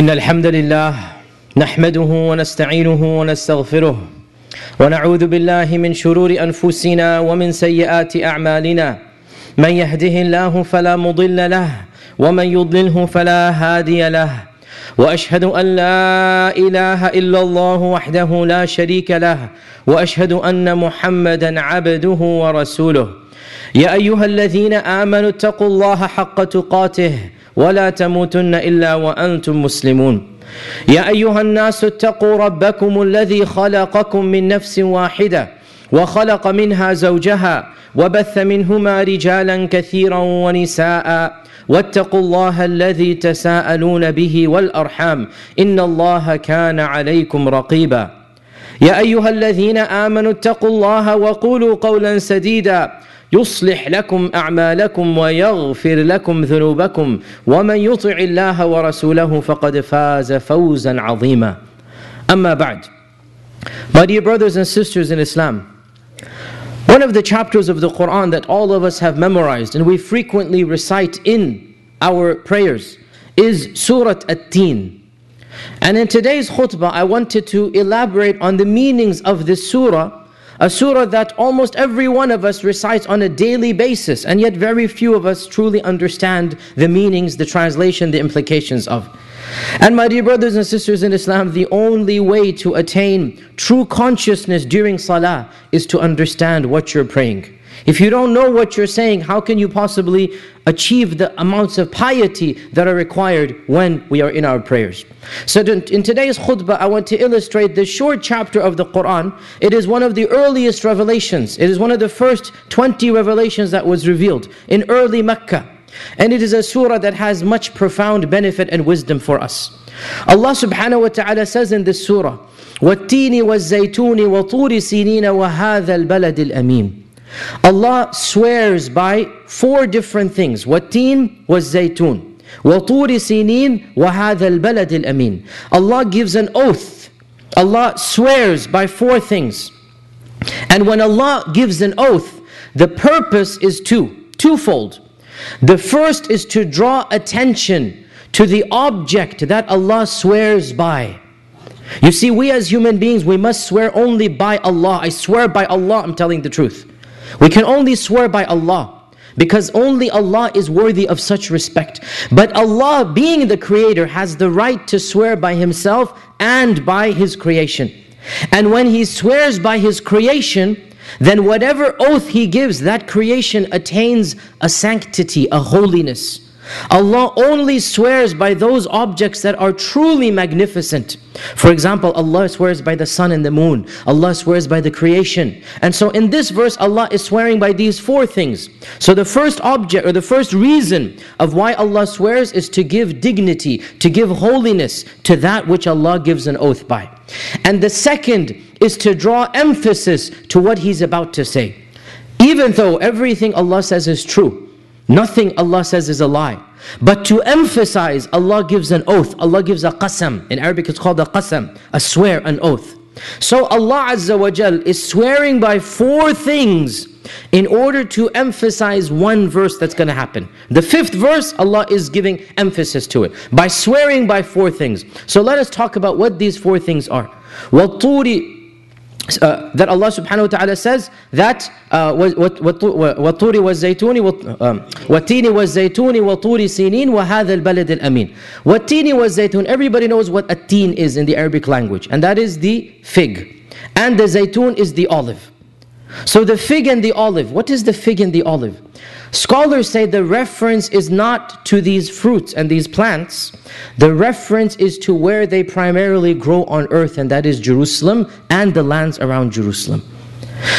إن الحمد لله نحمده ونستعينه ونستغفره ونعوذ بالله من شرور أنفسنا ومن سيئات أعمالنا. من يهده الله فلا مضل له ومن يضلله فلا هادي له. وأشهد أن لا إله إلا الله وحده لا شريك له وأشهد أن محمدا عبده ورسوله. يا أيها الذين آمنوا اتقوا الله حق تقاته ولا تموتن إلا وأنتم مسلمون. يا أيها الناس اتقوا ربكم الذي خلقكم من نفس واحدة وخلق منها زوجها وبث منهما رجالا كثيرا ونساء واتقوا الله الذي تساءلون به والأرحام إن الله كان عليكم رقيبا. يا أيها الذين آمنوا اتقوا الله وقولوا قولا سديدا يصلح لكم اعمالكم ويغفر لكم ذنوبكم ومن يطع الله ورسوله فقد فاز فوزا عظيما اما بعد My dear brothers and sisters in Islam, one of the chapters of the Quran that all of us have memorized and we frequently recite in our prayers is Surah At-Teen. And in today's khutbah, I wanted to elaborate on the meanings of this surah, a surah that almost every one of us recites on a daily basis, and yet very few of us truly understand the meanings, the translation, the implications of. And my dear brothers and sisters in Islam, the only way to attain true consciousness during salah is to understand what you're praying. If you don't know what you're saying, how can you possibly achieve the amounts of piety that are required when we are in our prayers? So in today's khutbah, I want to illustrate this short chapter of the Quran. It is one of the earliest revelations. It is one of the first 20 revelations that was revealed in early Mecca. And it is a surah that has much profound benefit and wisdom for us. Allah subhanahu wa ta'ala says in this surah, وَالتِّينِ وَالزَّيْتُونِ وَطُورِ سِينِينَ وَهَذَا الْبَلَدِ الْأَمِينَ Allah swears by four different things. وَالتِّينِ وَالزَّيْتُونِ وَطُورِ سِينِينَ وَهَذَا الْبَلَدِ الْأَمِينَ Allah gives an oath. Allah swears by four things. And when Allah gives an oath, the purpose is two, twofold. The first is to draw attention to the object that Allah swears by. You see, we as human beings, we must swear only by Allah. I swear by Allah, I'm telling the truth. We can only swear by Allah because only Allah is worthy of such respect. But Allah, being the creator, has the right to swear by Himself and by His creation. And when He swears by His creation, then whatever oath He gives, that creation attains a sanctity, a holiness. Allah only swears by those objects that are truly magnificent. For example, Allah swears by the sun and the moon. Allah swears by the creation. And so in this verse, Allah is swearing by these four things. So the first object or the first reason of why Allah swears is to give dignity, to give holiness to that which Allah gives an oath by. And the second is to draw emphasis to what He's about to say. Even though everything Allah says is true, Nothing Allah says is a lie. But to emphasize, Allah gives an oath. Allah gives a qasam. In Arabic it's called a qasam, a swear, an oath. So Allah Azza wa Jal is swearing by four things in order to emphasize one verse that's going to happen. The fifth verse, Allah is giving emphasis to it by swearing by four things. So let us talk about what these four things are. وَالطُّورِ uh, that Allah subhanahu wa ta'ala says that وَالطُّورِ وَالزَّيْتُونِ وَالتِّينِ وَالزَّيْتُونِ وَطُورِ سِينِينَ وَهَذَا الْبَلَدِ الْأَمِينَ وَالتِّينِ وَالزَّيْتُونِ Everybody knows what a teen is in the Arabic language and that is the fig and the zaytun is the olive. So the fig and the olive, what is the fig and the olive? Scholars say the reference is not to these fruits and these plants. The reference is to where they primarily grow on earth and that is Jerusalem and the lands around Jerusalem.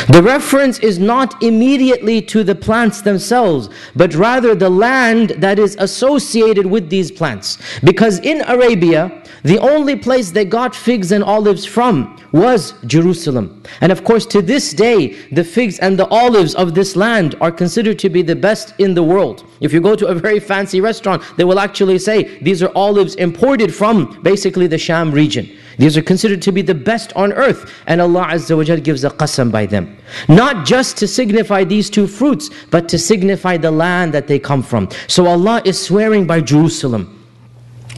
The reference is not immediately to the plants themselves, but rather the land that is associated with these plants. Because in Arabia, the only place they got figs and olives from was Jerusalem. And of course, to this day, the figs and the olives of this land are considered to be the best in the world. If you go to a very fancy restaurant, they will actually say, these are olives imported from basically the Sham region. These are considered to be the best on earth. And Allah Azza wa gives a qasam by them. Not just to signify these two fruits, but to signify the land that they come from. So Allah is swearing by Jerusalem.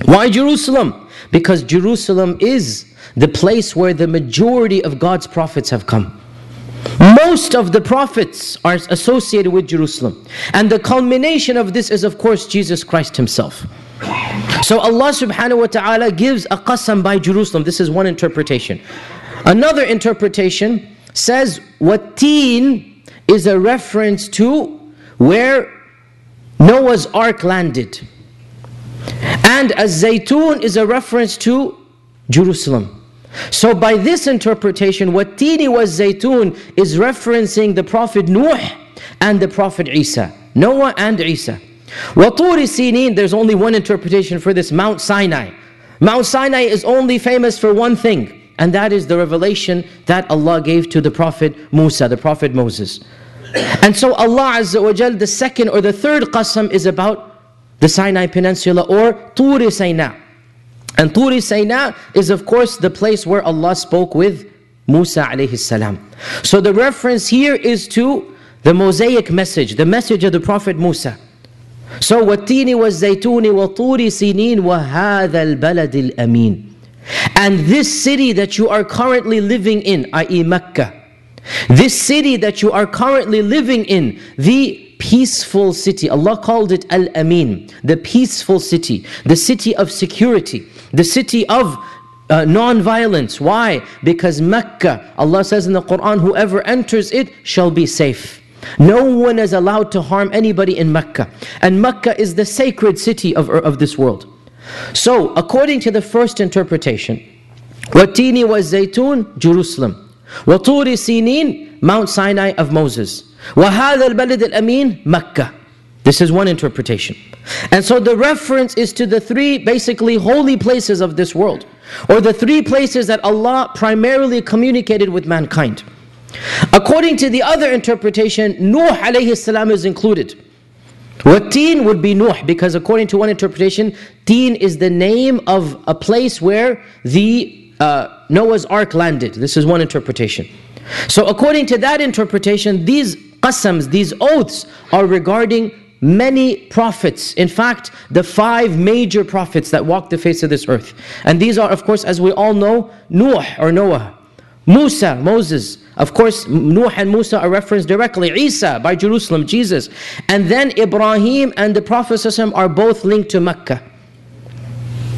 Why Jerusalem? Because Jerusalem is the place where the majority of God's prophets have come. Most of the prophets are associated with Jerusalem. And the culmination of this is, of course, Jesus Christ Himself. So Allah subhanahu wa ta'ala gives a qasam by Jerusalem. This is one interpretation. Another interpretation says, Watteen is a reference to where Noah's ark landed. And as Zaytun is a reference to Jerusalem. So by this interpretation, what Tini was Zaytun is referencing the Prophet Nuh and the Prophet Isa. Noah and Isa. Waturi Sinin, there's only one interpretation for this, Mount Sinai. Mount Sinai is only famous for one thing, and that is the revelation that Allah gave to the Prophet Musa, the Prophet Moses. And so Allah Azza wa Jal, the second or the third qasam is about the Sinai Peninsula or Turi Sinai. And Turi Sayna is of course the place where Allah spoke with Musa alayhi salam. So the reference here is to the Mosaic message, the message of the Prophet Musa. So watini was zaytuni wa turi sinin wa hadha al-balad al-amin. And this city that you are currently living in, i.e. Mecca, this city that you are currently living in, the peaceful city, Allah called it Al Amin, the peaceful city, the city of security the city of uh, non-violence. Why? Because Mecca, Allah says in the Quran, whoever enters it shall be safe. No one is allowed to harm anybody in Mecca. And Mecca is the sacred city of, of this world. So, according to the first interpretation, Watini was Zaytun, Jerusalem. Waturi Sinin, Mount Sinai of Moses. وَهَذَا الْبَلَدِ الْأَمِينَ Mecca. This is one interpretation. And so the reference is to the three basically holy places of this world. Or the three places that Allah primarily communicated with mankind. According to the other interpretation, Nuh alayhi salam is included. What teen would be Nuh because according to one interpretation, teen is the name of a place where the uh, Noah's ark landed. This is one interpretation. So according to that interpretation, these qasams, these oaths are regarding many prophets. In fact, the five major prophets that walked the face of this earth. And these are, of course, as we all know, Nuh or Noah, Musa, Moses. Of course, Nuh and Musa are referenced directly. Isa by Jerusalem, Jesus. And then Ibrahim and the Prophet are both linked to Mecca.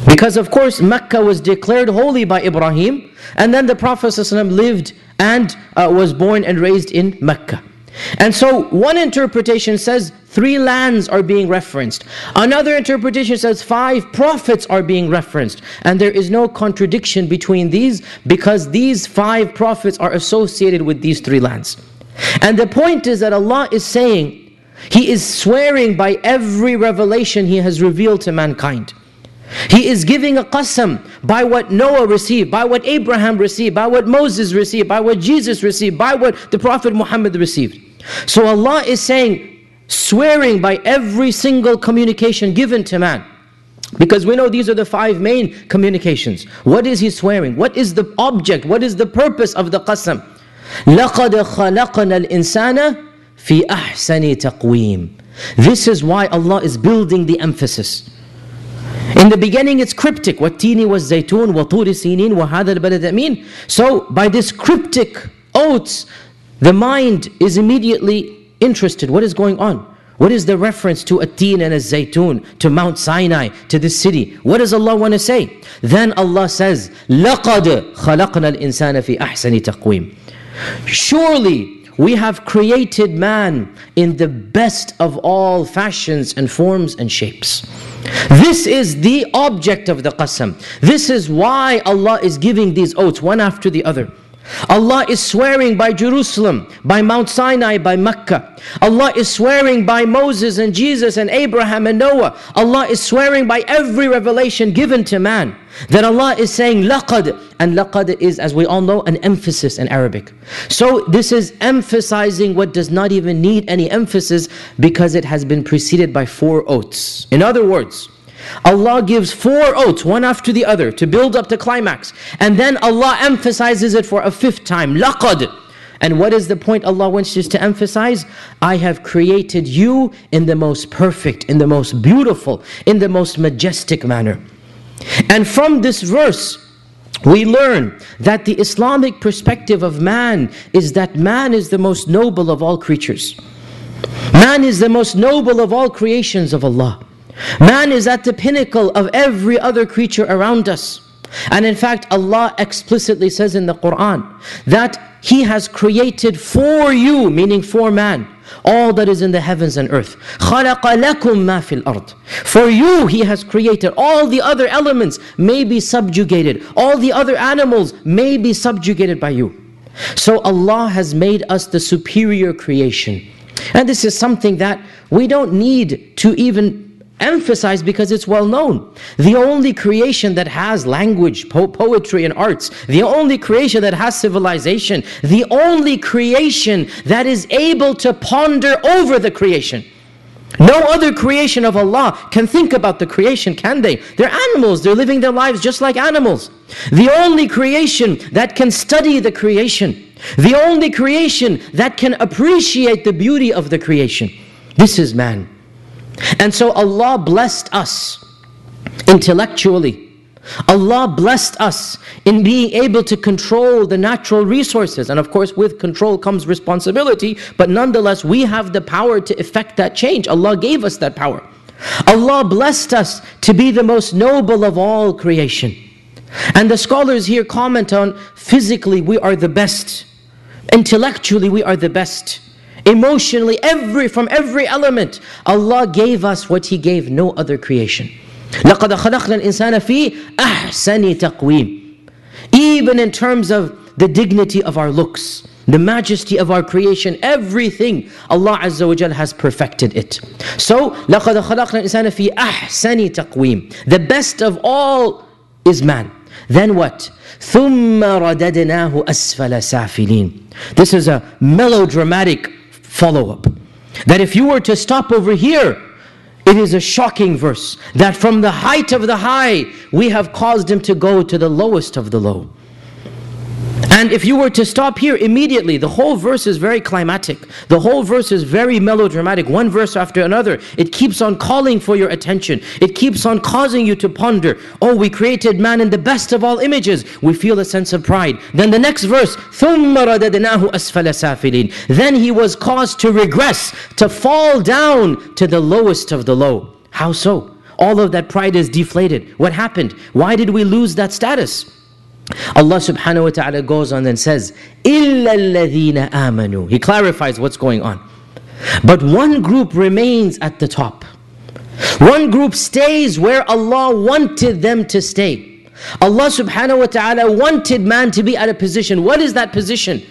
Because of course Mecca was declared holy by Ibrahim and then the Prophet lived and uh, was born and raised in Mecca. And so one interpretation says three lands are being referenced. Another interpretation says five prophets are being referenced. And there is no contradiction between these because these five prophets are associated with these three lands. And the point is that Allah is saying, He is swearing by every revelation He has revealed to mankind. He is giving a qasam by what Noah received, by what Abraham received, by what Moses received, by what Jesus received, by what the Prophet Muhammad received. So Allah is saying, swearing by every single communication given to man. Because we know these are the five main communications. What is he swearing? What is the object? What is the purpose of the qasam? لَقَدْ خَلَقْنَا الْإِنسَانَ فِي أَحْسَنِ تَقْوِيمٍ This is why Allah is building the emphasis. In the beginning it's cryptic. وَالتِّينِ وَالزَّيْتُونَ وَطُورِ سِينِينَ وَهَذَا الْبَلَدَ أَمِينَ So by this cryptic oaths, the mind is immediately interested. What is going on? What is the reference to a teen and a zaytun, to Mount Sinai, to this city? What does Allah want to say? Then Allah says, لَقَدْ خَلَقْنَا الْإِنسَانَ فِي أَحْسَنِ تَقْوِيمٍ Surely we have created man in the best of all fashions and forms and shapes. This is the object of the qasam. This is why Allah is giving these oaths one after the other. Allah is swearing by Jerusalem, by Mount Sinai, by Mecca. Allah is swearing by Moses and Jesus and Abraham and Noah. Allah is swearing by every revelation given to man. That Allah is saying laqad and laqad is as we all know an emphasis in Arabic. So this is emphasizing what does not even need any emphasis because it has been preceded by four oaths. In other words, Allah gives four oaths, one after the other, to build up the climax. And then Allah emphasizes it for a fifth time. لَقَدْ And what is the point Allah wants us to emphasize? I have created you in the most perfect, in the most beautiful, in the most majestic manner. And from this verse, we learn that the Islamic perspective of man is that man is the most noble of all creatures. Man is the most noble of all creations of Allah. Man is at the pinnacle of every other creature around us. And in fact, Allah explicitly says in the Quran that He has created for you, meaning for man, all that is in the heavens and earth. خَلَقَ لَكُم مَا فِي الْأَرْضِ For you He has created. All the other elements may be subjugated. All the other animals may be subjugated by you. So Allah has made us the superior creation. And this is something that we don't need to even emphasize because it's well known. The only creation that has language, po poetry, and arts, the only creation that has civilization, the only creation that is able to ponder over the creation. No other creation of Allah can think about the creation, can they? They're animals, they're living their lives just like animals. The only creation that can study the creation, the only creation that can appreciate the beauty of the creation. This is man. And so Allah blessed us intellectually. Allah blessed us in being able to control the natural resources. And of course, with control comes responsibility, but nonetheless, we have the power to effect that change. Allah gave us that power. Allah blessed us to be the most noble of all creation. And the scholars here comment on physically, we are the best. Intellectually, we are the best emotionally, every from every element. Allah gave us what He gave no other creation. لَقَدْ خَلَقْنَا الْإِنسَانَ فِي أَحْسَنِ تَقْوِيمٍ Even in terms of the dignity of our looks, the majesty of our creation, everything, Allah Azza wa Jal has perfected it. So, لَقَدْ خَلَقْنَا الْإِنسَانَ فِي أَحْسَنِ تَقْوِيمٍ The best of all is man. Then what? ثُمَّ رَدَدْنَاهُ أَسْفَلَ سَافِلِينَ This is a melodramatic follow up. That if you were to stop over here, it is a shocking verse that from the height of the high, we have caused him to go to the lowest of the low. And if you were to stop here immediately, the whole verse is very climatic. The whole verse is very melodramatic, one verse after another. It keeps on calling for your attention. It keeps on causing you to ponder, oh, we created man in the best of all images. We feel a sense of pride. Then the next verse, Then he was caused to regress, to fall down to the lowest of the low. How so? All of that pride is deflated. What happened? Why did we lose that status? Allah subhanahu wa ta'ala goes on and says, إِلَّا الَّذِينَ آمَنُوا He clarifies what's going on. But one group remains at the top. One group stays where Allah wanted them to stay. Allah subhanahu wa ta'ala wanted man to be at a position. What is that position?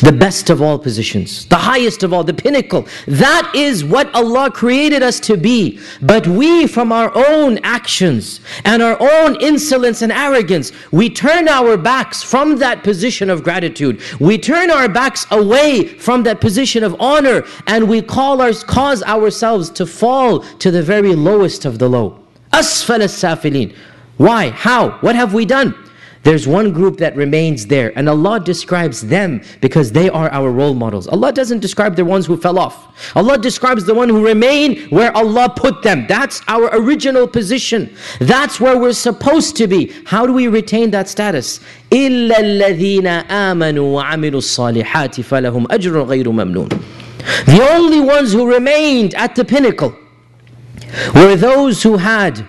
The best of all positions, the highest of all, the pinnacle. That is what Allah created us to be. But we, from our own actions and our own insolence and arrogance, we turn our backs from that position of gratitude. We turn our backs away from that position of honor and we call our, cause ourselves to fall to the very lowest of the low. Asfal as-safilin. Why? How? What have we done? There's one group that remains there, and Allah describes them because they are our role models. Allah doesn't describe the ones who fell off. Allah describes the one who remain where Allah put them. That's our original position. That's where we're supposed to be. How do we retain that status? إِلَّا الَّذِينَ آمَنُوا وَعَمِلُوا الصَّالِحَاتِ فَلَهُمْ أَجْرٌ غَيْرُ مَمْنُونَ The only ones who remained at the pinnacle were those who had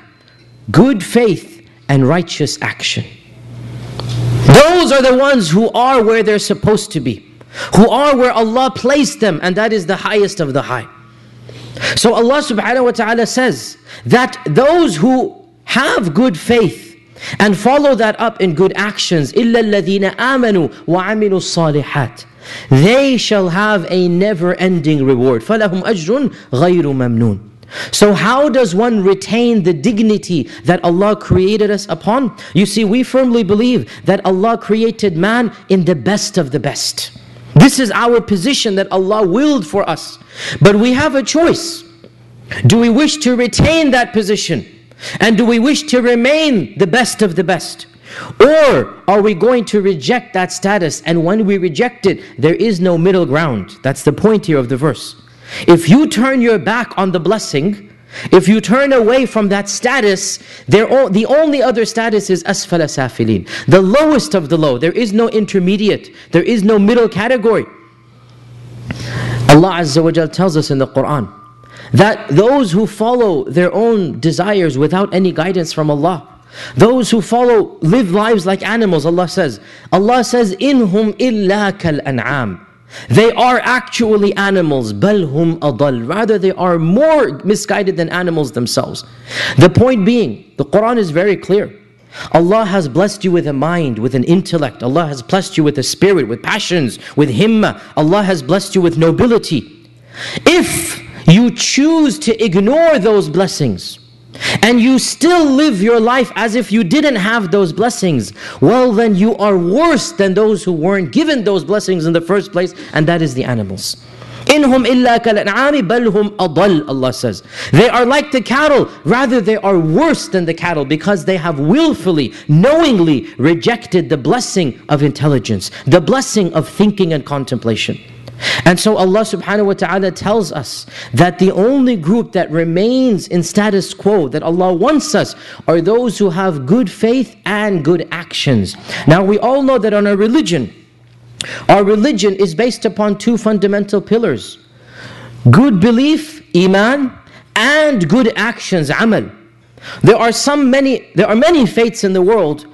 good faith and righteous action. Those are the ones who are where they're supposed to be, who are where Allah placed them, and that is the highest of the high. So Allah subhanahu wa ta'ala says that those who have good faith and follow that up in good actions, إِلَّا الَّذِينَ آمَنُوا وَعَمِلُوا الصَّالِحَاتِ They shall have a never-ending reward. فَلَهُمْ أَجْرٌ غَيْرُ مَمْنُونَ so how does one retain the dignity that Allah created us upon? You see, we firmly believe that Allah created man in the best of the best. This is our position that Allah willed for us. But we have a choice. Do we wish to retain that position? And do we wish to remain the best of the best? Or are we going to reject that status? And when we reject it, there is no middle ground. That's the point here of the verse. If you turn your back on the blessing, If you turn away from that status, all, the only other status is asfala safilin, the lowest of the low. There is no intermediate, there is no middle category. Allah Azza wa tells us in the Quran that those who follow their own desires without any guidance from Allah, those who follow, live lives like animals, Allah says. Allah says, "In "Inhum illa kal an'am." They are actually animals, balhum adal. Rather, they are more misguided than animals themselves. The point being, the Quran is very clear. Allah has blessed you with a mind, with an intellect. Allah has blessed you with a spirit, with passions, with himmah. Allah has blessed you with nobility. If you choose to ignore those blessings, and you still live your life as if you didn't have those blessings, well, then you are worse than those who weren't given those blessings in the first place, and that is the animals. Inhum illa kal'an'ami balhum adal, Allah says. They are like the cattle, rather they are worse than the cattle because they have willfully, knowingly rejected the blessing of intelligence, the blessing of thinking and contemplation. And so Allah subhanahu wa ta'ala tells us that the only group that remains in status quo, that Allah wants us, are those who have good faith and good actions. Now we all know that on our religion, our religion is based upon two fundamental pillars. Good belief, iman, and good actions, amal. There are some many, there are many faiths in the world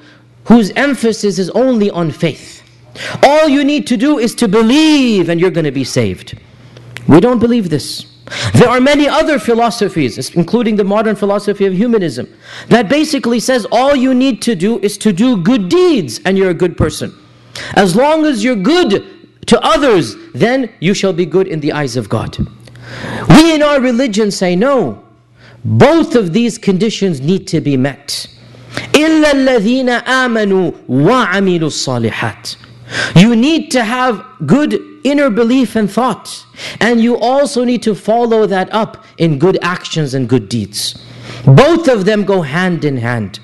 whose emphasis is only on faith. All you need to do is to believe and you're going to be saved. We don't believe this. There are many other philosophies, including the modern philosophy of humanism, that basically says all you need to do is to do good deeds and you're a good person. As long as you're good to others, then you shall be good in the eyes of God. We in our religion say no. Both of these conditions need to be met. إِلَّا الَّذِينَ آمَنُوا وَعَمِلُوا الصَّالِحَاتِ you need to have good inner belief and thought. And you also need to follow that up in good actions and good deeds. Both of them go hand in hand.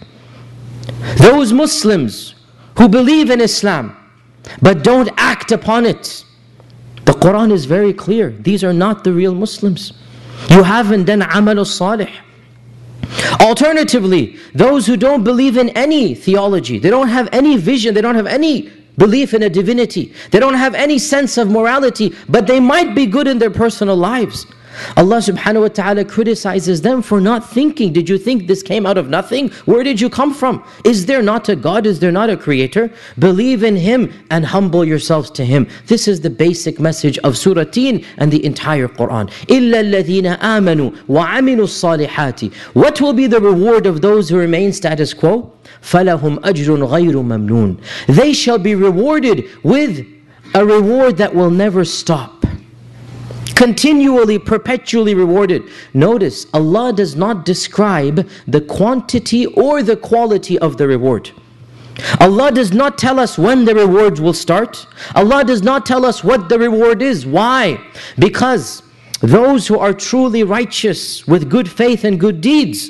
Those Muslims who believe in Islam but don't act upon it, the Quran is very clear. These are not the real Muslims. You haven't done amal salih. Alternatively, those who don't believe in any theology, they don't have any vision, they don't have any belief in a divinity. They don't have any sense of morality, but they might be good in their personal lives. Allah subhanahu wa ta'ala criticizes them for not thinking. Did you think this came out of nothing? Where did you come from? Is there not a God? Is there not a creator? Believe in Him and humble yourselves to Him. This is the basic message of Surah Teen and the entire Quran. إِلَّا الَّذِينَ آمَنُوا وَعَمِلُوا الصَّالِحَاتِ What will be the reward of those who remain status quo? فَلَهُمْ أَجْرٌ غَيْرُ مَمْنُونَ They shall be rewarded with a reward that will never stop. Continually, perpetually rewarded. Notice, Allah does not describe the quantity or the quality of the reward. Allah does not tell us when the rewards will start. Allah does not tell us what the reward is. Why? Because those who are truly righteous with good faith and good deeds,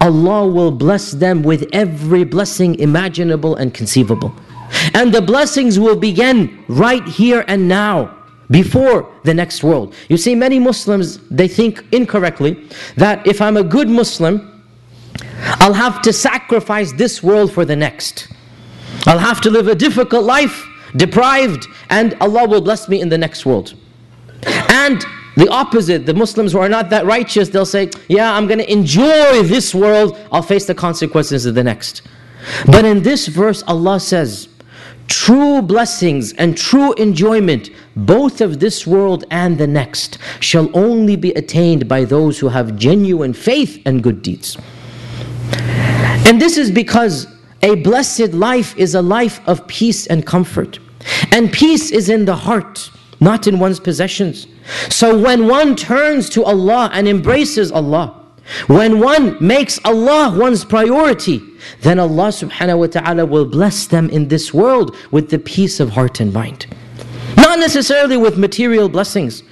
Allah will bless them with every blessing imaginable and conceivable. And the blessings will begin right here and now before the next world. You see, many Muslims, they think incorrectly that if I'm a good Muslim, I'll have to sacrifice this world for the next. I'll have to live a difficult life, deprived, and Allah will bless me in the next world. And the opposite, the Muslims who are not that righteous, they'll say, yeah, I'm going to enjoy this world, I'll face the consequences of the next. But in this verse, Allah says, true blessings and true enjoyment, both of this world and the next, shall only be attained by those who have genuine faith and good deeds. And this is because a blessed life is a life of peace and comfort. And peace is in the heart, not in one's possessions. So when one turns to Allah and embraces Allah, when one makes Allah one's priority, then Allah subhanahu wa ta'ala will bless them in this world with the peace of heart and mind. Not necessarily with material blessings.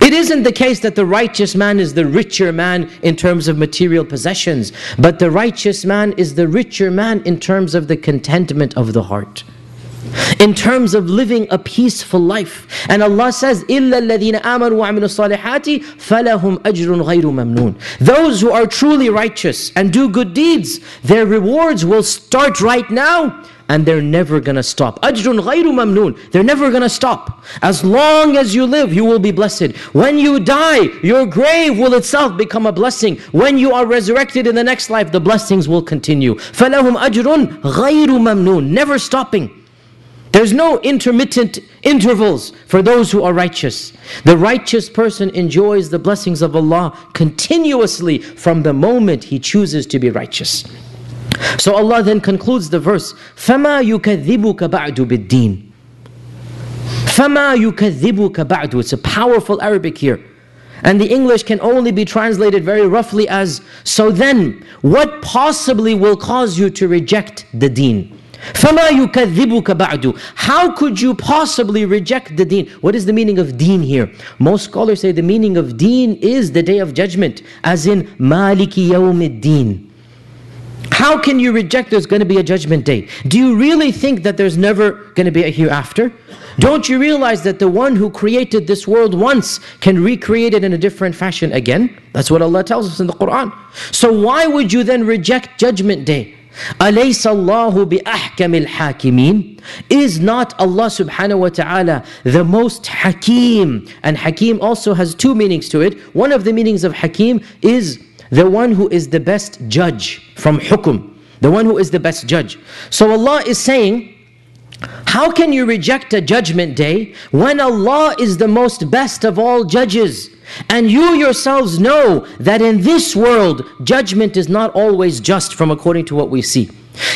It isn't the case that the righteous man is the richer man in terms of material possessions, but the righteous man is the richer man in terms of the contentment of the heart in terms of living a peaceful life. And Allah says, إِلَّا الَّذِينَ آمَنُوا وَعَمِلُوا الصَّالِحَاتِ فَلَهُمْ أَجْرٌ غَيْرُ مَمْنُونَ Those who are truly righteous and do good deeds, their rewards will start right now and they're never gonna stop. Ajrun ghayru mamnoon. They're never gonna stop. As long as you live, you will be blessed. When you die, your grave will itself become a blessing. When you are resurrected in the next life, the blessings will continue. فَلَهُمْ أَجْرٌ غَيْرُ مَمْنُونَ Never stopping. There's no intermittent intervals for those who are righteous. The righteous person enjoys the blessings of Allah continuously from the moment he chooses to be righteous. So Allah then concludes the verse, فَمَا يُكَذِّبُكَ بَعْدُ بِالدِّينِ فَمَا يُكَذِّبُكَ بَعْدُ It's a powerful Arabic here. And the English can only be translated very roughly as, so then, what possibly will cause you to reject the deen? فَمَا يُكَذِّبُكَ بَعْدُ How could you possibly reject the deen? What is the meaning of deen here? Most scholars say the meaning of deen is the day of judgment, as in مَالِكِ يَوْمِ الدِّينِ How can you reject there's going to be a judgment day? Do you really think that there's never going to be a hereafter? Don't you realize that the one who created this world once can recreate it in a different fashion again? That's what Allah tells us in the Quran. So why would you then reject judgment day? Alaysallahu bi ahkamil hakimin. Is not Allah subhanahu wa ta'ala the most hakim? And hakim also has two meanings to it. One of the meanings of hakim is the one who is the best judge from hukum. The one who is the best judge. So Allah is saying, how can you reject a judgment day when Allah is the most best of all judges? And you yourselves know that in this world, judgment is not always just from according to what we see.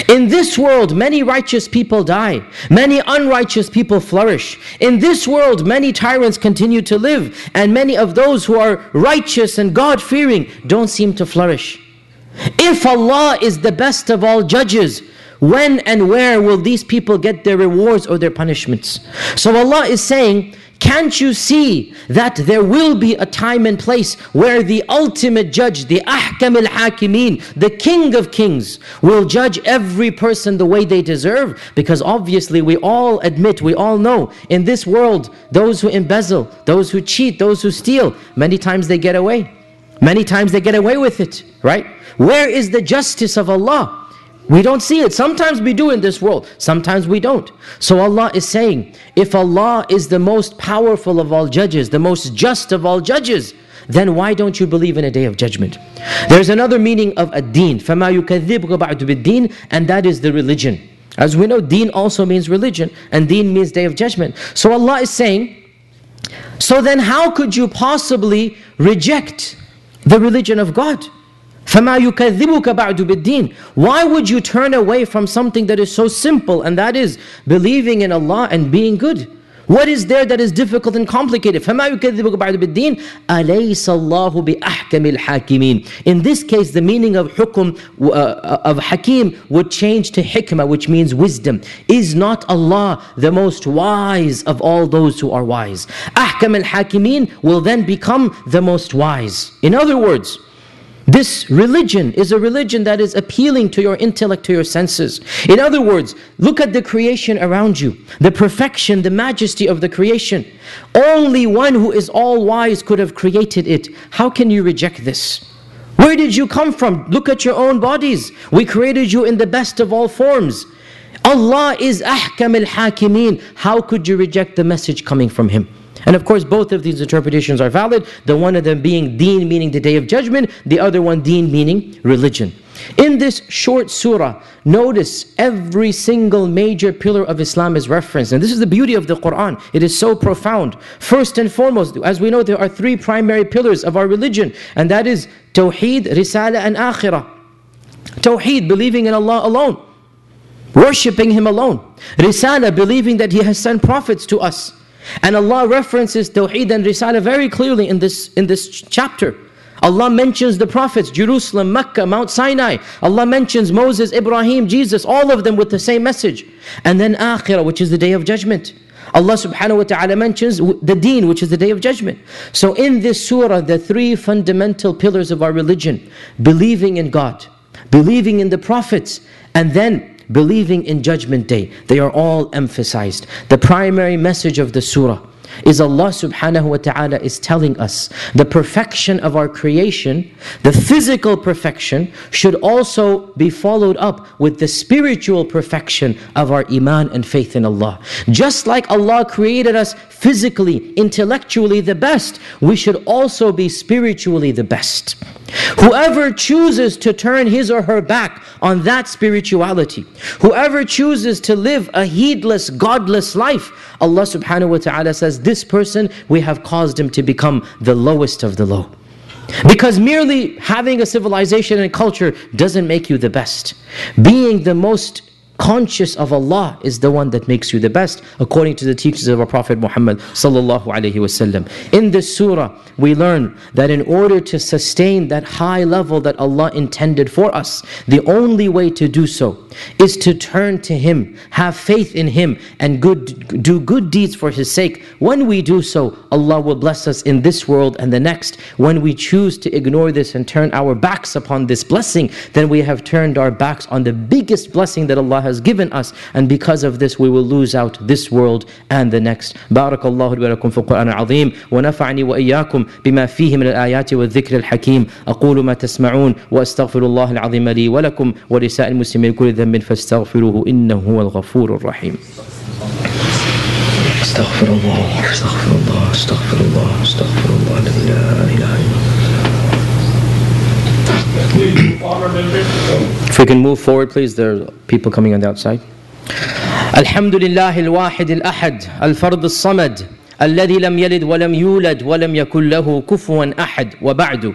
In this world, many righteous people die. Many unrighteous people flourish. In this world, many tyrants continue to live. And many of those who are righteous and God-fearing don't seem to flourish. If Allah is the best of all judges, when and where will these people get their rewards or their punishments? So Allah is saying, can't you see that there will be a time and place where the ultimate judge, the Ahkam al-Hakimin, the King of Kings, will judge every person the way they deserve? Because obviously we all admit, we all know, in this world, those who embezzle, those who cheat, those who steal, many times they get away. Many times they get away with it, right? Where is the justice of Allah? We don't see it. Sometimes we do in this world. Sometimes we don't. So Allah is saying, if Allah is the most powerful of all judges, the most just of all judges, then why don't you believe in a day of judgment? There's another meaning of a deen. فَمَا يُكَذِّبُكَ بَعْدُ بِالدِّينِ And that is the religion. As we know, deen also means religion. And deen means day of judgment. So Allah is saying, so then how could you possibly reject the religion of God? فَمَا يُكَذِّبُكَ بَعْدُ بِالدِّينِ Why would you turn away from something that is so simple and that is believing in Allah and being good? What is there that is difficult and complicated? فَمَا يُكَذِّبُكَ بَعْدُ بِالدِّينِ أَلَيْسَ اللَّهُ بِأَحْكَمِ الْحَاكِمِينَ In this case, the meaning of hukum, uh, of hakim would change to hikmah, which means wisdom. Is not Allah the most wise of all those who are wise? أَحْكَمِ الْحَاكِمِينَ will then become the most wise. In other words, this religion is a religion that is appealing to your intellect, to your senses. In other words, look at the creation around you, the perfection, the majesty of the creation. Only one who is all wise could have created it. How can you reject this? Where did you come from? Look at your own bodies. We created you in the best of all forms. Allah is ahkam al-hakimin. How could you reject the message coming from Him? And of course, both of these interpretations are valid. The one of them being deen, meaning the day of judgment. The other one, deen, meaning religion. In this short surah, notice every single major pillar of Islam is referenced. And this is the beauty of the Quran. It is so profound. First and foremost, as we know, there are three primary pillars of our religion. And that is Tawheed, Risala, and Akhirah. Tawheed, believing in Allah alone. Worshipping Him alone. Risala, believing that He has sent prophets to us. And Allah references Tawheed and Risala very clearly in this, in this chapter. Allah mentions the prophets, Jerusalem, Mecca, Mount Sinai. Allah mentions Moses, Ibrahim, Jesus, all of them with the same message. And then Akhirah, which is the day of judgment. Allah subhanahu wa ta'ala mentions the deen, which is the day of judgment. So in this surah, the three fundamental pillars of our religion, believing in God, believing in the prophets, and then believing in Judgment Day. They are all emphasized. The primary message of the surah is Allah subhanahu wa ta'ala is telling us the perfection of our creation, the physical perfection, should also be followed up with the spiritual perfection of our iman and faith in Allah. Just like Allah created us physically, intellectually the best, we should also be spiritually the best. Whoever chooses to turn his or her back on that spirituality, whoever chooses to live a heedless, godless life, Allah subhanahu wa ta'ala says, This person, we have caused him to become the lowest of the low. Because merely having a civilization and culture doesn't make you the best. Being the most conscious of Allah is the one that makes you the best according to the teachings of our Prophet Muhammad sallallahu alaihi wasallam. In this surah, we learn that in order to sustain that high level that Allah intended for us, the only way to do so is to turn to Him, have faith in Him, and good, do good deeds for His sake. When we do so, Allah will bless us in this world and the next. When we choose to ignore this and turn our backs upon this blessing, then we have turned our backs on the biggest blessing that Allah has given us and because of this we will lose out this world and the next بارك الله لي ولكم في القرآن العظيم ونفعني وإياكم بما فيه من الآيات والذكر الحكيم أقول ما تسمعون وأستغفر الله العظيم لي ولكم ولسائر المسلمين كل ذنب فاستغفروه إنه هو الغفور الرحيم استغفر الله استغفر الله استغفر الله استغفر الله الذي لا إله إلا If we can move forward, please. There are people coming on the outside. الحمد لله الواحد الأحد الفرد الصمد الذي لم يلد ولم يولد ولم يكن له كفوا أحد وبعد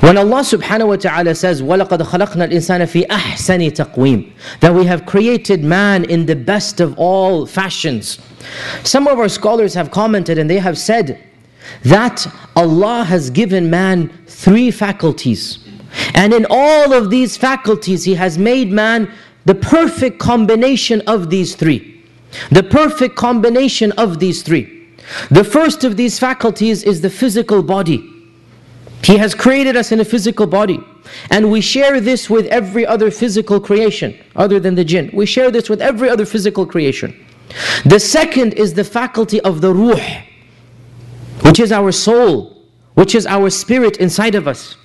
When Allah subhanahu wa ta'ala says, وَلَقَدْ خَلَقْنَا الْإِنسَانَ فِي أَحْسَنِ تَقْوِيمٍ That we have created man in the best of all fashions. Some of our scholars have commented and they have said that Allah has given man three faculties. And in all of these faculties, He has made man the perfect combination of these three. The perfect combination of these three. The first of these faculties is the physical body. He has created us in a physical body. And we share this with every other physical creation other than the jinn. We share this with every other physical creation. The second is the faculty of the ruh, which is our soul, which is our spirit inside of us.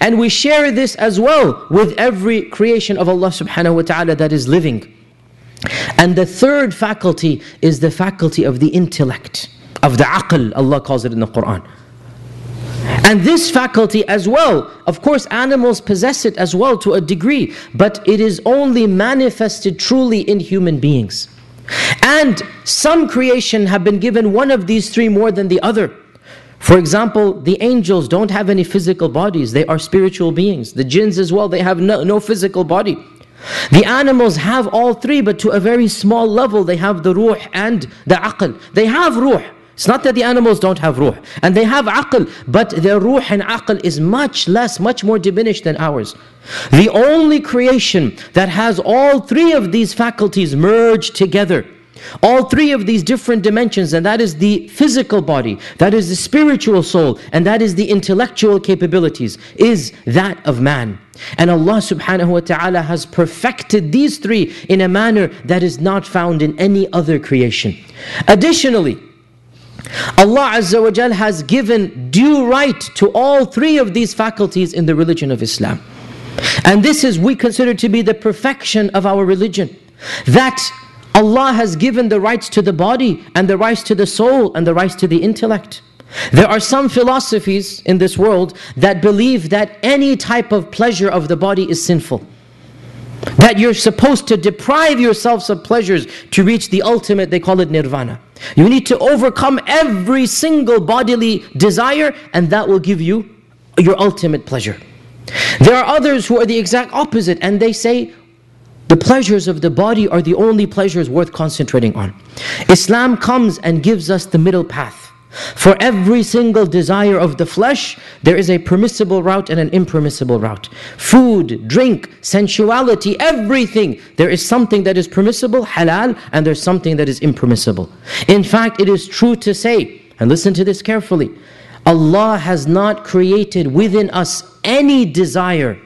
And we share this as well with every creation of Allah subhanahu wa ta'ala that is living. And the third faculty is the faculty of the intellect, of the aql, Allah calls it in the Quran. And this faculty as well, of course, animals possess it as well to a degree, but it is only manifested truly in human beings. And some creation have been given one of these three more than the other. For example, the angels don't have any physical bodies, they are spiritual beings. The jinns as well, they have no, no physical body. The animals have all three, but to a very small level, they have the ruh and the aql. They have ruh. It's not that the animals don't have ruh. And they have aql, but their ruh and aql is much less, much more diminished than ours. The only creation that has all three of these faculties merged together all three of these different dimensions, and that is the physical body, that is the spiritual soul, and that is the intellectual capabilities, is that of man. And Allah subhanahu wa ta'ala has perfected these three in a manner that is not found in any other creation. Additionally, Allah Azza wa Jal has given due right to all three of these faculties in the religion of Islam. And this is we consider to be the perfection of our religion. That Allah has given the rights to the body and the rights to the soul and the rights to the intellect. There are some philosophies in this world that believe that any type of pleasure of the body is sinful. That you're supposed to deprive yourselves of pleasures to reach the ultimate, they call it nirvana. You need to overcome every single bodily desire and that will give you your ultimate pleasure. There are others who are the exact opposite and they say, the pleasures of the body are the only pleasures worth concentrating on. Islam comes and gives us the middle path. For every single desire of the flesh, there is a permissible route and an impermissible route. Food, drink, sensuality, everything. There is something that is permissible, halal, and there's something that is impermissible. In fact, it is true to say, and listen to this carefully, Allah has not created within us any desire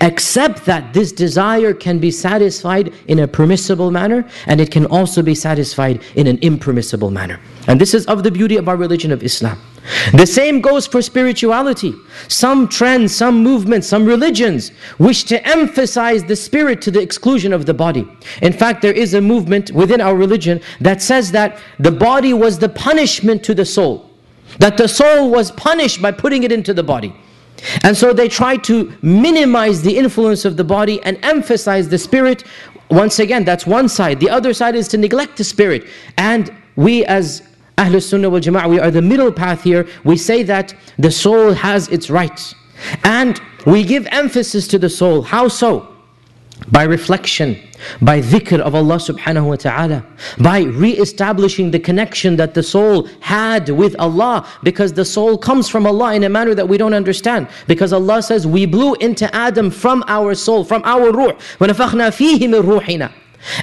Except that this desire can be satisfied in a permissible manner and it can also be satisfied in an impermissible manner. And this is of the beauty of our religion of Islam. The same goes for spirituality. Some trends, some movements, some religions wish to emphasize the spirit to the exclusion of the body. In fact, there is a movement within our religion that says that the body was the punishment to the soul. That the soul was punished by putting it into the body. And so they try to minimize the influence of the body and emphasize the spirit. Once again, that's one side. The other side is to neglect the spirit. And we as Ahlul Sunnah wal Jama'ah, we are the middle path here. We say that the soul has its rights. And we give emphasis to the soul. How so? By reflection, by dhikr of Allah subhanahu wa ta'ala, by re-establishing the connection that the soul had with Allah, because the soul comes from Allah in a manner that we don't understand. Because Allah says, we blew into Adam from our soul, from our ruh. وَنَفَخْنَا فِيهِ مِن رُوحِنَا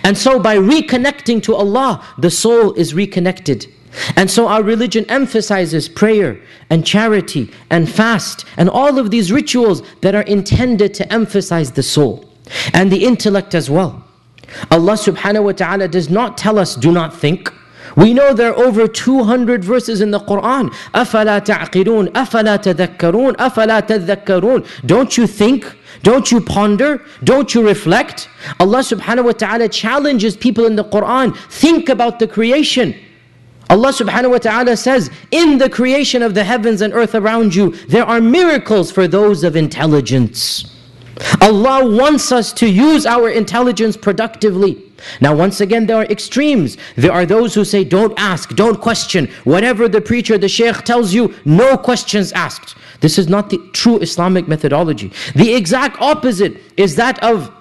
And so by reconnecting to Allah, the soul is reconnected. And so our religion emphasizes prayer and charity and fast and all of these rituals that are intended to emphasize the soul and the intellect as well. Allah subhanahu wa ta'ala does not tell us do not think. We know there are over 200 verses in the Quran. أَفَلَا تَعْقِلُونَ أَفَلَا تَذَكَّرُونَ أَفَلَا تَذَكَّرُونَ Don't you think? Don't you ponder? Don't you reflect? Allah subhanahu wa ta'ala challenges people in the Quran. Think about the creation. Allah subhanahu wa ta'ala says, in the creation of the heavens and earth around you, there are miracles for those of intelligence. Allah wants us to use our intelligence productively. Now once again there are extremes. There are those who say don't ask, don't question. Whatever the preacher, the sheikh tells you, no questions asked. This is not the true Islamic methodology. The exact opposite is that of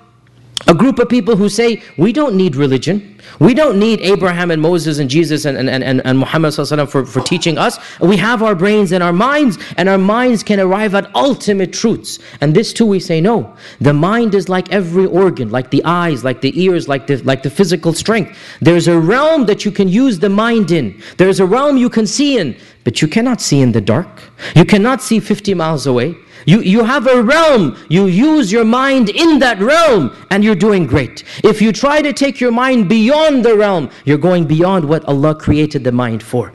a group of people who say, we don't need religion. We don't need Abraham and Moses and Jesus and, and, and, and Muhammad for, for teaching us. We have our brains and our minds, and our minds can arrive at ultimate truths. And this too we say, no. The mind is like every organ, like the eyes, like the ears, like the, like the physical strength. There's a realm that you can use the mind in. There's a realm you can see in, but you cannot see in the dark. You cannot see 50 miles away. You, you have a realm, you use your mind in that realm, and you're doing great. If you try to take your mind beyond the realm, you're going beyond what Allah created the mind for.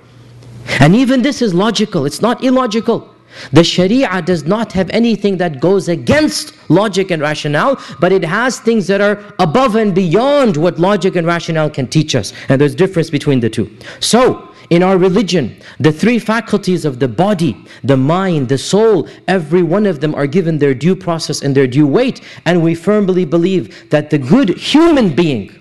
And even this is logical, it's not illogical. The Sharia does not have anything that goes against logic and rationale, but it has things that are above and beyond what logic and rationale can teach us. And there's difference between the two. So, in our religion, the three faculties of the body, the mind, the soul, every one of them are given their due process and their due weight. And we firmly believe that the good human being,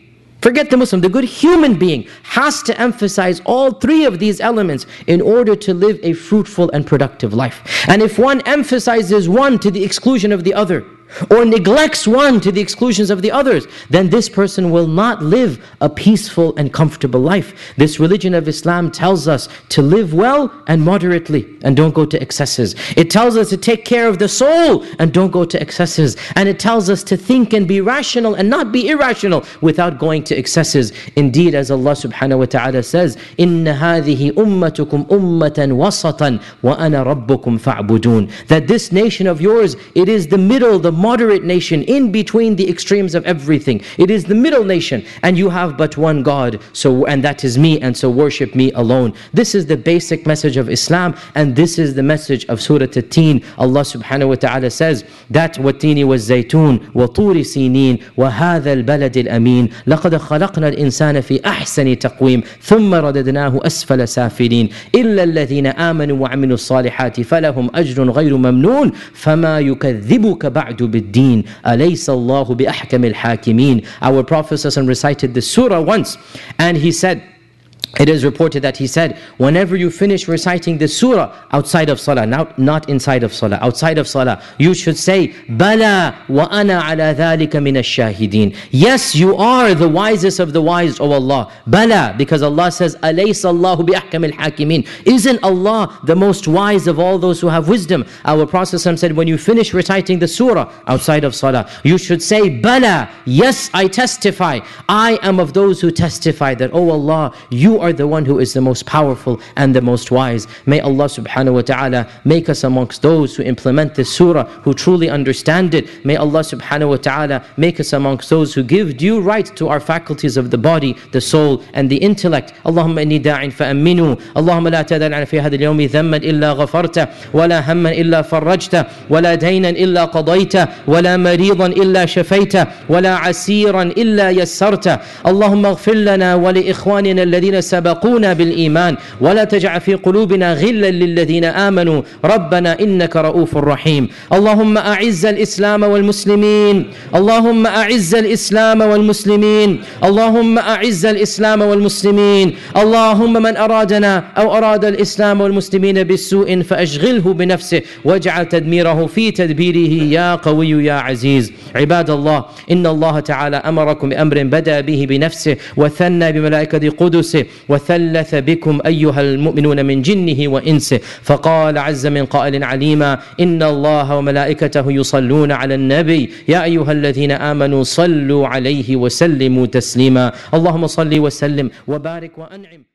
forget the Muslim, the good human being has to emphasize all three of these elements in order to live a fruitful and productive life. And if one emphasizes one to the exclusion of the other, or neglects one to the exclusions of the others, then this person will not live a peaceful and comfortable life. This religion of Islam tells us to live well and moderately and don't go to excesses. It tells us to take care of the soul and don't go to excesses. And it tells us to think and be rational and not be irrational without going to excesses. Indeed, as Allah subhanahu wa ta'ala says, إِنَّ هَذِهِ أُمَّتُكُمْ أُمَّةً وَسَطًا وَأَنَا رَبُّكُمْ فَاعْبُدُونَ That this nation of yours, it is the middle, the moderate nation in between the extremes of everything. It is the middle nation, and you have but one God, so and that is me, and so worship me alone. This is the basic message of Islam, and this is the message of Surah At-Teen. Allah subhanahu wa ta'ala says that والتين والزيتون وطور سينين وهذا البلد الأمين لقد خلقنا الإنسان Ahsani أحسن تقويم ثم رددناه أسفل سافلين إلا الذين آمنوا وعملوا الصالحات فلهم أجر غير ممنون فما يكذبك بعد biddeen. Alaysa Allahu bi ahkamil. Our Prophet recited the surah once and he said, it is reported that he said, whenever you finish reciting the surah outside of salah, not, not inside of salah, outside of salah, you should say, Bala wa ana ala dhalika min shahidin Yes, you are the wisest of the wise, O Allah. Bala, because Allah says, Alaysa Allahu bi ahkamil hakimin. Isn't Allah the most wise of all those who have wisdom? Our Prophet said, when you finish reciting the surah outside of salah, you should say, Bala, yes, I testify. I am of those who testify that, O Allah, you are the one who is the most powerful and the most wise. May Allah subhanahu wa ta'ala make us amongst those who implement this surah, who truly understand it. May Allah subhanahu wa ta'ala make us amongst those who give due right to our faculties of the body, the soul, and the intellect. اللهم إني داع فأمنوا اللهم لا تدع في هذا اليوم ذما إلا غفرته ولا هما إلا فرجته ولا دينا إلا قضيته ولا مريضا إلا شفيته ولا عسيرا إلا يسرته اللهم اغفر لنا ولإخواننا الذين سبقونا بالإيمان. ولا تجعل في قلوبنا غلا للذين آمنوا. ربنا إنك رؤوف رحيم. اللهم أعز الإسلام والمسلمين. اللهم أعز الإسلام والمسلمين. اللهم أعز الإسلام والمسلمين. اللهم من أرادنا أو أراد الإسلام والمسلمين بالسوء فأشغله بنفسه. واجعل تدميره في تدبيره يا قوي يا عزيز. عباد الله إن الله تعالى أمركم بأمر بدأ به بنفسه وثنى بملائكة قدسه وثلث بكم أيها المؤمنون من جنه وإنسه. فقال عز من قائل عليما إن الله وملائكته يصلون على النبي. يا أيها الذين آمنوا صلوا عليه وسلموا تسليما. اللهم صل وسلم وبارك وأنعم.